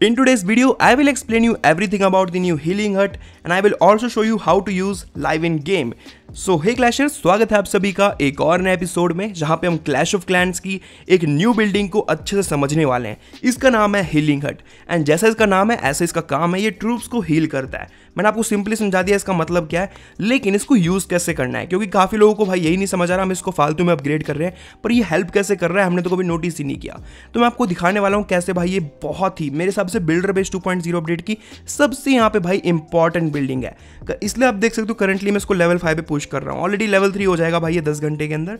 In today's video, I will explain you everything about the new healing hut and I will also show you how to use live in game. So hey clashers स्वागत है आप सभी का एक और नए episode में, जहाँ पे हम क्लैश ऑफ़ क्लैंस की एक न्यू बिल्डिंग को अच्छे से समझने वाले हैं। इसका नाम है हीलिंग हट एंड जैसा इसका नाम है, ऐसे इसका काम है, ये ट्रूप्स को हील करता है। मैंने आपको सिंपली समझा दिया इसका मतलब क्या है, लेकिन इसको यूज़ कैसे करना है? क्योंकि काफ़ी लोगों को भाई यही नहीं समझ आ रहा, हम इसको फालतू में अपग्रेड कर रहे हैं, पर ये हेल्प कैसे कर रहा है, हमने तो कभी नोटिस ही नहीं किया। तो मैं आपको दिखाने वाला हूँ कैसे भाई ये बहुत ही, मेरे हिसाब से बिल्डर बेस टू अपडेट की सबसे यहाँ पे भाई इंपॉर्टेंट बिल्डिंग है। इसलिए आप देख सकते हो करंटली मैं इसको लेवल फाइव पे पुश कर रहा हूँ। ऑलरेडी लेवल थ्री हो जाएगा भाई ये दस घंटे के अंदर।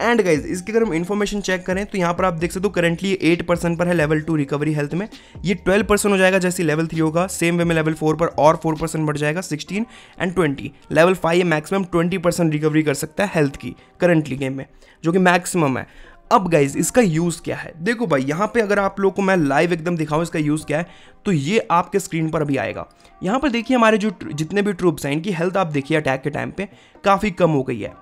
एंड गाइज़ इसकी अगर हम इन्फॉर्मेशन चेक करें तो यहाँ पर आप देख सकते हो करंटली एट परसेंट पर है लेवल टू रिकवरी हेल्थ में। ये ट्वेल्व परसेंट हो जाएगा जैसे लेवल थ्री होगा सेम वे में लेवल फोर पर और फोर परसेंट बढ़ जाएगा sixteen and twenty level five maximum twenty percent recovery कर सकता है हेल्थ की करंटली गेम में, जो कि मैक्सिमम है। अब गाइज़ इसका यूज़ क्या है? देखो भाई, यहाँ पे अगर आप लोगों को मैं लाइव एकदम दिखाऊँ इसका यूज़ क्या है तो ये आपके स्क्रीन पर अभी आएगा। यहाँ पर देखिए हमारे जो जितने भी ट्रूप्स हैं, इनकी हेल्थ आप देखिए अटैक के टाइम पे, काफ़ी कम हो गई है।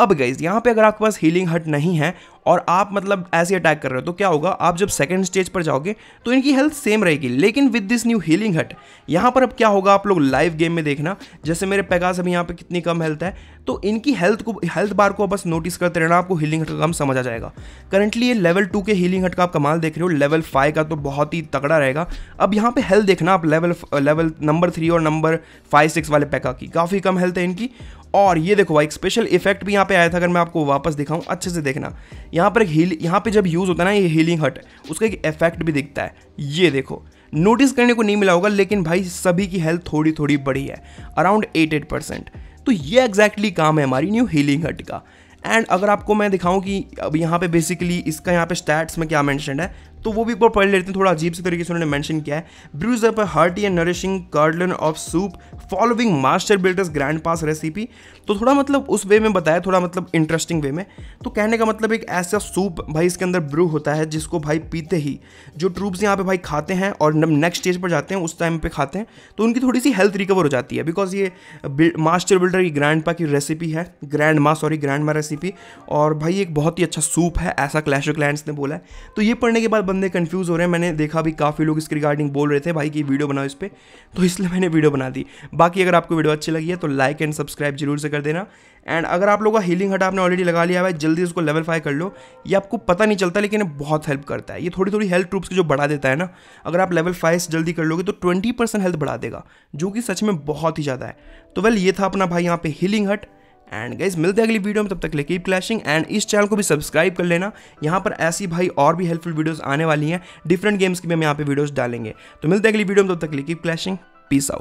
अब गाइज़ यहाँ पे अगर आपके पास हीलिंग हट नहीं है और आप मतलब ऐसे अटैक कर रहे हो तो क्या होगा? आप जब सेकंड स्टेज पर जाओगे तो इनकी हेल्थ सेम रहेगी। लेकिन विद दिस न्यू हीलिंग हट यहाँ पर अब क्या होगा? आप लोग लाइव गेम में देखना। जैसे मेरे पैगास अभी यहाँ पे कितनी कम हेल्थ है तो इनकी हेल्थ को हेल्थ बार को बस नोटिस करते रहना, आपको हीलिंग हट का कम समझ आ जाएगा। करंटली ये लेवल टू के हीलिंग हट का आप कमाल देख रहे हो। लेवल फाइव का तो बहुत ही तगड़ा रहेगा। अब यहाँ पे हेल्थ देखना आप लेवल लेवल नंबर थ्री और नंबर फाइव सिक्स वाले पैका की। काफ़ी कम हेल्थ है इनकी। और ये देखो भाई, एक स्पेशल इफ़ेक्ट भी यहाँ पे आया था, अगर मैं आपको वापस दिखाऊँ, अच्छे से देखना। यहाँ पर एक हील यहाँ पे जब यूज़ होता है ना, ये हीलिंग हट उसका एक इफ़ेक्ट भी दिखता है। ये देखो नोटिस करने को नहीं मिला होगा, लेकिन भाई सभी की हेल्थ थोड़ी थोड़ी बढ़ी है अराउंड एट एट परसेंट तो ये एग्जैक्टली काम है हमारी न्यू हीलिंग हट का। एंड अगर आपको मैं दिखाऊँ कि अब यहाँ पे बेसिकली इसका यहाँ पे स्टैट्स में क्या मेंशन है तो वो भी एक बार पढ़ लेते हैं, थोड़ा अजीब से तरीके से उन्होंने मेंशन किया है। Brews up hearty and nourishing cauldron of soup following master builders grandpa's recipe तो थोड़ा मतलब उस वे में बताया, थोड़ा मतलब इंटरेस्टिंग वे में। तो कहने का मतलब एक ऐसा सूप भाई इसके अंदर ब्रू होता है, जिसको भाई पीते ही, जो ट्रूप्स यहाँ पे भाई खाते हैं और नेक्स्ट स्टेज पर जाते हैं, उस टाइम पे खाते हैं तो उनकी थोड़ी सी हेल्थ रिकवर हो जाती है। बिकॉज़ ये मास्टर बिल्डर की ग्रैंड पा की रेसिपी है ग्रैंड मा सॉरी ग्रैंड मा रेसिपी और भाई एक बहुत ही अच्छा सूप है, ऐसा क्लैश ऑफ़ ने बोला है। तो ये पढ़ने के बाद बंदे कन्फ्यूज़ हो रहे हैं। मैंने देखा भी, काफ़ी लोग इसके रिगार्डिंग बोल रहे थे, भाई, कि वीडियो बनाओ इस पर तो इसलिए मैंने वीडियो बना दी। बाकी अगर आपको वीडियो अच्छी लगी है तो लाइक एंड सब्सक्राइब ज़रूर से कर देना। एंड अगर आप लोगों का हीलिंग हट आपने ऑलरेडी लगा लिया है, जल्दी उसको लेवल फाइव कर लो। ये आपको पता नहीं चलता, लेकिन बहुत हेल्प करता है। ये थोड़ी थोड़ी हेल्थ ट्रूप्स की जो बढ़ा देता है ना, अगर आप लेवल फाइव जल्दी कर लोगे तो ट्वेंटी परसेंट हेल्थ बढ़ा देगा, जो कि सच में बहुत ही ज़्यादा है। तो वेल ये था अपना भाई यहाँ पे हीलिंग हट एंड गाइज़ मिलते हैं अगली वीडियो में, तब तक ले कीप क्लैशिंग एंड इस चैनल को भी सब्सक्राइब कर लेना। यहाँ पर ऐसी भाई और भी हेल्पफुल वीडियोज़ आने वाली हैं। डिफरेंट गेम्स की भी हम यहाँ पे वीडियोज़ डालेंगे। तो मिलते हैं अगली वीडियो में, तब तक ले कीप क्लैशिंग पीस आउट